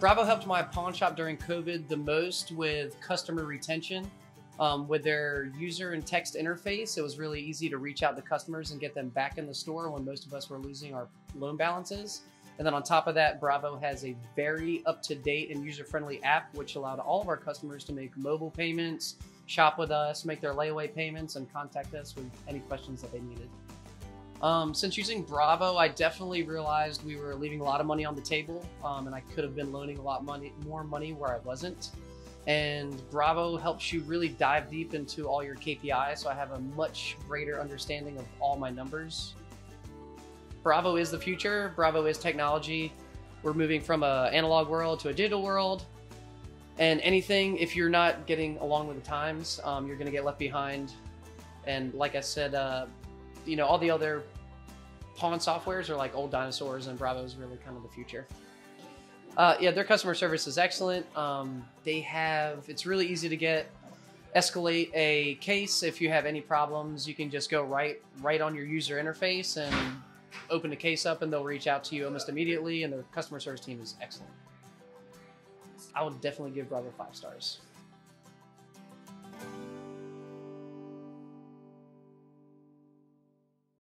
Bravo helped my pawn shop during COVID the most with customer retention. Um, with their user and text interface, it was really easy to reach out to customers and get them back in the store when most of us were losing our loan balances. And then on top of that, Bravo has a very up to date and user friendly app, which allowed all of our customers to make mobile payments, shop with us, make their layaway payments, and contact us with any questions that they needed. Um, since using Bravo, I definitely realized we were leaving a lot of money on the table, um, and I could have been loaning a lot money, more money where I wasn't. And Bravo helps you really dive deep into all your KPIs, so I have a much greater understanding of all my numbers. Bravo is the future. Bravo is technology. We're moving from an analog world to a digital world. And anything, if you're not getting along with the times, um, you're going to get left behind. And like I said, uh, you know, all the other pawn softwares are like old dinosaurs, and Bravo is really kind of the future. Uh, yeah, their customer service is excellent. Um, they have, it's really easy to get, escalate a case if you have any problems. You can just go right, right on your user interface and open the case up, and they'll reach out to you almost immediately. And their customer service team is excellent. I would definitely give Bravo five stars.